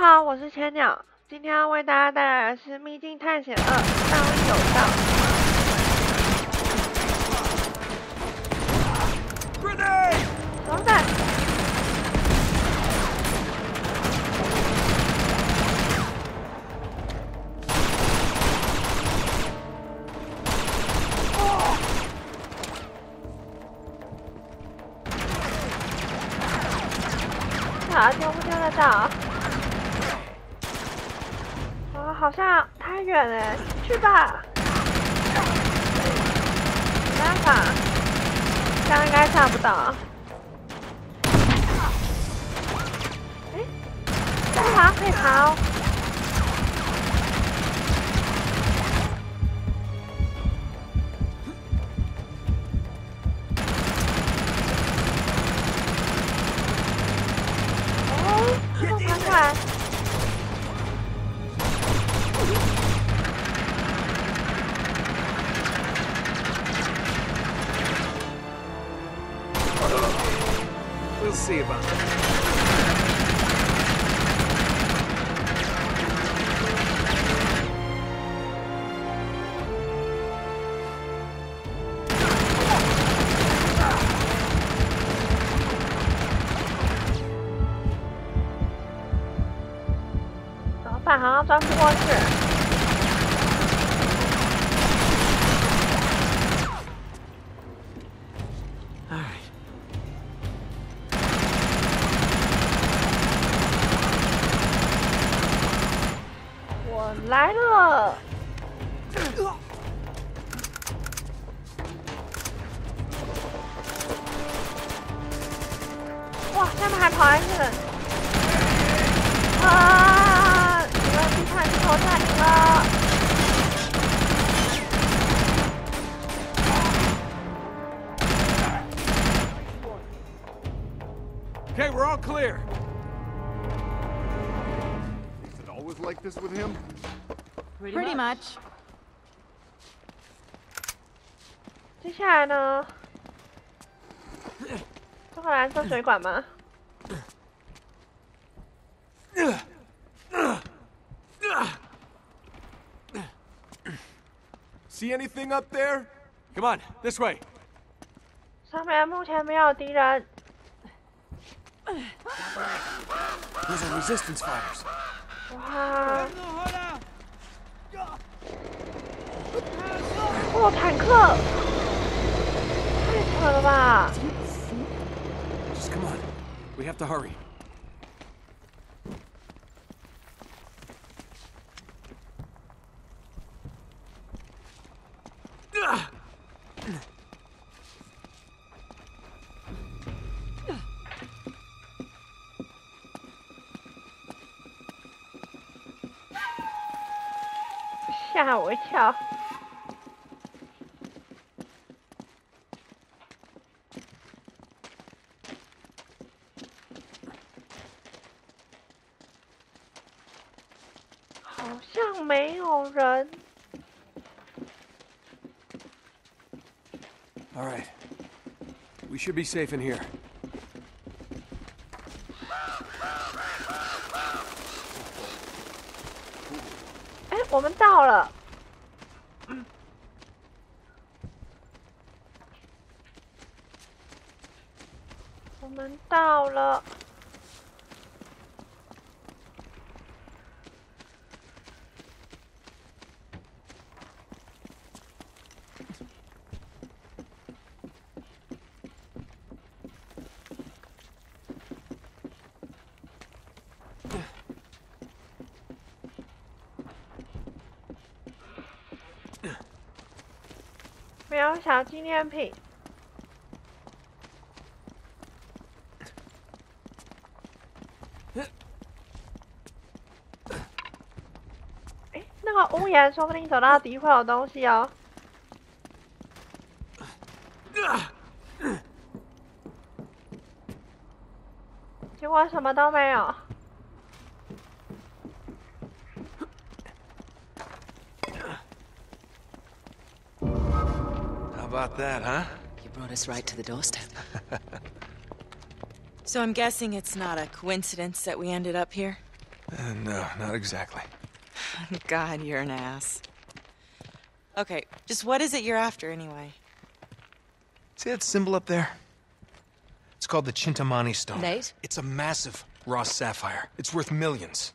好，我是千鸟，今天要为大家带来的是《秘境探险二：道义有道》。龙仔，好，丢不丢得到？啊，好像太远了，去吧。没办法，这样应该下不到。哎，可以爬，可以爬。哦，钻不过去。All right. 我来了。哇，下面还跑来一个人！啊！你们地毯是投太你了。 Okay, we're all clear. Is it always like this with him? Pretty, much. 接下来呢？这个蓝色水管吗？ See anything up there? Come on, this way. 上面目前没有敌人。 Those are resistance fighters. 哇！哦，坦克！太扯了吧！ Just come on. We have to hurry. 吓我一跳。好像没有人。 All right. We should be safe in here. 我们到了。我们到了。没有小纪念品。哎，那个屋檐说不定走到底会有东西哦。结果什么都没有。About that, huh? You brought us right to the doorstep. so I'm guessing it's not a coincidence that we ended up here? Uh, no, not exactly. God, you're an ass. Okay, just what is it you're after anyway? See that symbol up there? It's called the Chintamani stone. Nate? It's a massive raw sapphire. It's worth millions.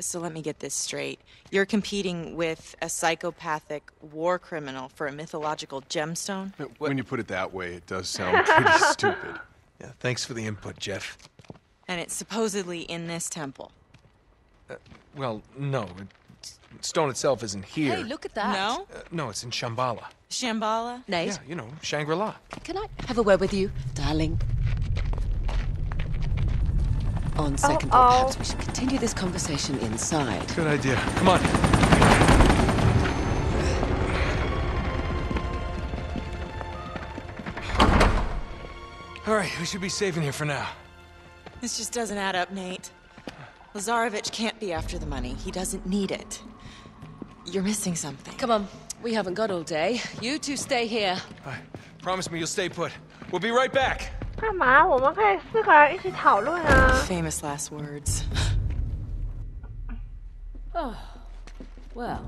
So let me get this straight. You're competing with a psychopathic war criminal for a mythological gemstone? When you put it that way, it does sound pretty stupid. Yeah, thanks for the input, Jeff. And it's supposedly in this temple. Well, no. It, stone itself isn't here. Hey, look at that. No? Uh, no, it's in Shambhala. Shambhala? Nate, Yeah, you know, Shangri-La. can I have a word with you, darling? On second thought, Uh-oh. perhaps we should continue this conversation inside. Good idea. Come on. All right, we should be safe in here for now. This just doesn't add up, Nate. Lazarevich can't be after the money. He doesn't need it. You're missing something. Come on, we haven't got all day. You two stay here. All right, promise me you'll stay put. We'll be right back. 干嘛？我们可以四个人一起讨论啊。Famous last words. Oh, well,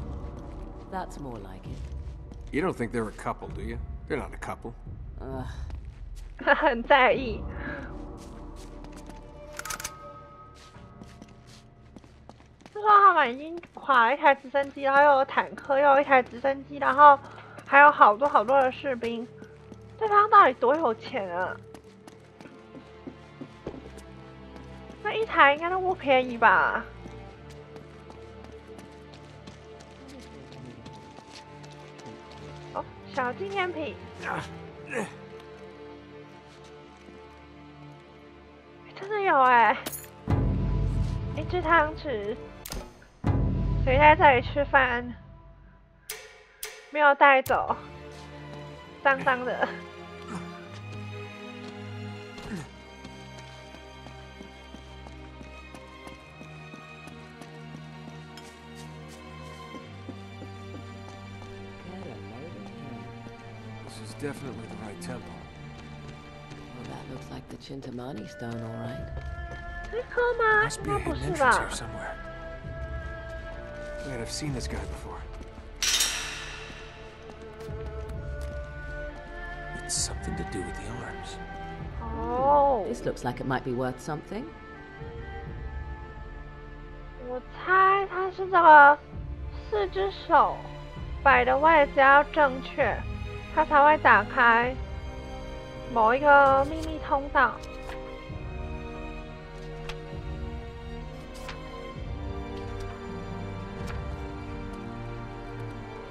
that's more like it. You don't think they're a couple, do you? They're not a couple. 很在意。就说他们已经垮了一台直升机，然后又有坦克，又有一台直升机，然后还有好多好多的士兵。对方到底多有钱啊？那一台应该都不便宜吧？哦，小纪念品。真的有哎、一只汤匙，谁在这里吃饭？没有带走，脏脏的。definitely the right temple. Well, that looks like the Chintamani stone, all right. 这颗吗？ Must 应 be a 该不 hidden 是 entrance 吧 here？somewhere. Wait, I've seen this guy before. It's something to do with the arms. 哦， This looks like it might be worth something. 我猜它是这个四只手摆的位置要正确， 它才会打开某一个秘密通道。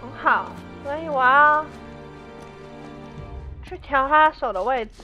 很好，所以我要去调他手的位置。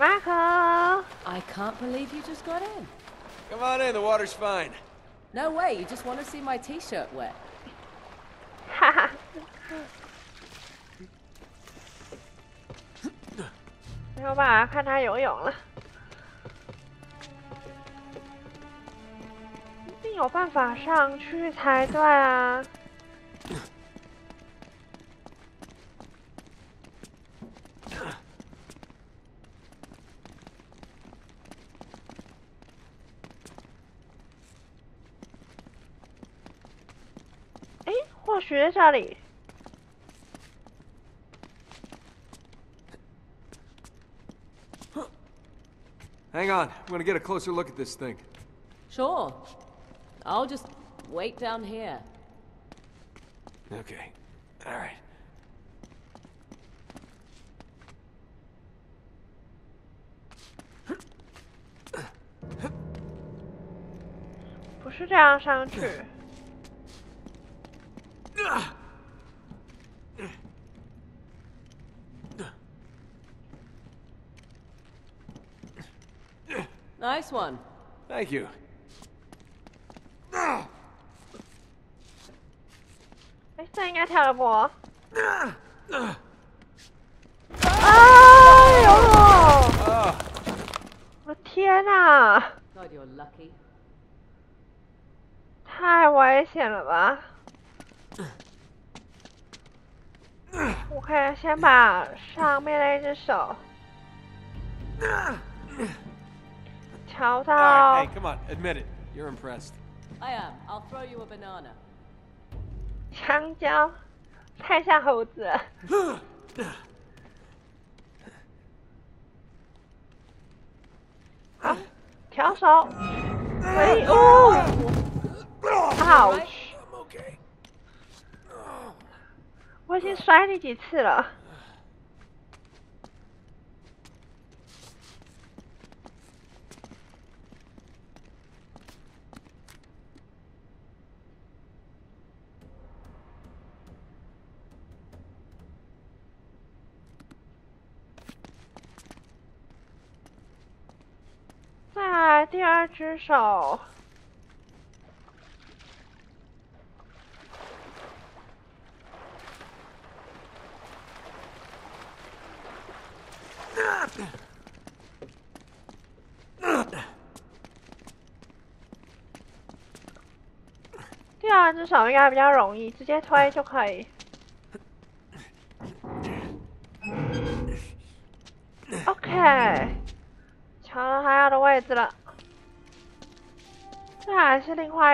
马可， I can't believe you just got in. Come on in, the water's fine. No way, you just want to see my t-shirt wet. 哈哈。没有办法看他游泳了，一定有办法上去才对啊！ 在这里。 Hang on, I'm gonna get a closer look at this thing. Sure. I'll just wait down here. Okay. Alright. 不是这样上去。 Nice one. Thank you. 哎，这应该跳得过。哎呦！我的天哪， God, you're lucky. 太危险了吧！我可以先把上面那一只手 调 All 到 right, hey, come on, admit it. You're impressed. I am. I'll throw you a banana. 香蕉，太像猴子调手，喂哦，ouch！我已经摔你几次了。再来第二只手。第二只手应该比较容易，直接推就可以。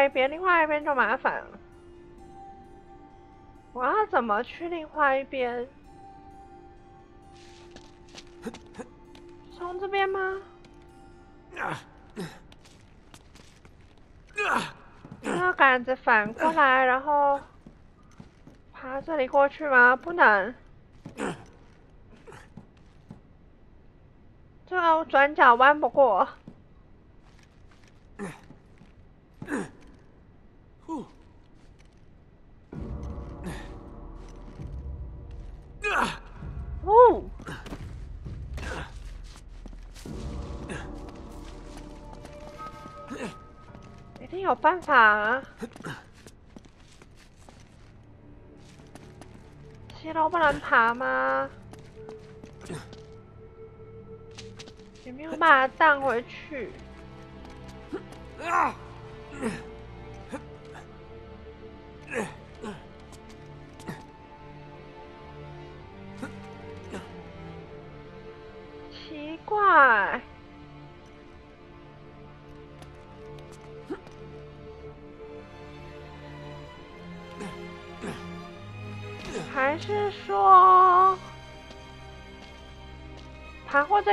别，另外一边就麻烦了。我要怎么去另外一边？从这边吗？那杆子反过来，然后爬这里过去吗？不能。这个转角弯不过。一定有办法啊！七楼不能爬吗？有没有办法荡回去？奇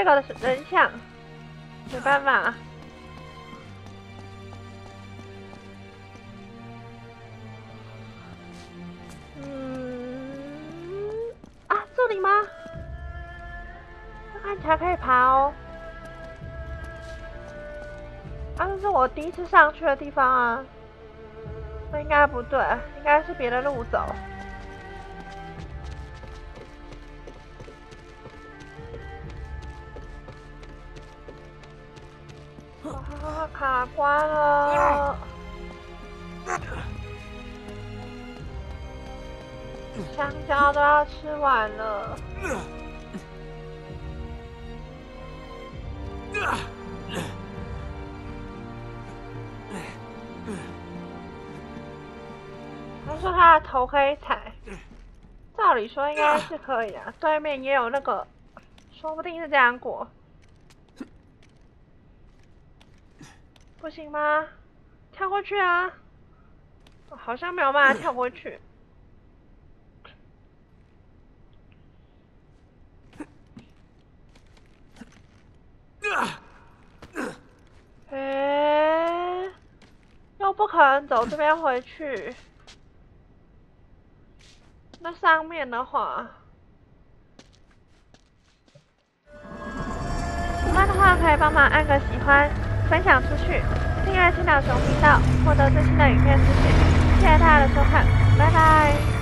这个人像？没办法。嗯，啊，这里吗？这看起来可以爬哦。啊，这是我第一次上去的地方啊。那应该不对，应该是别的路走。卡关了。香蕉都要吃完了。他说他的头可以踩，照理说应该是可以啊。对面也有那个，说不定是这样过。不行吗？跳过去啊！好像没有办法跳过去。诶，又不可能走这边回去。那上面的话，喜欢的话可以帮忙按个喜欢，分享出去，订阅青岛熊频道，获得最新的影片资讯。谢谢大家的收看，拜拜。